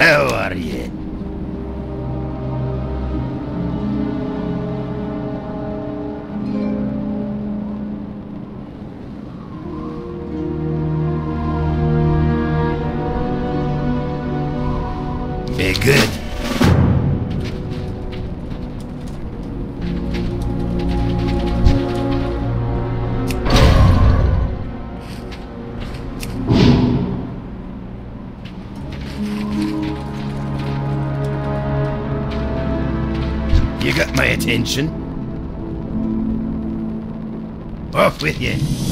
How are you? Be good. You got my attention. Off with you.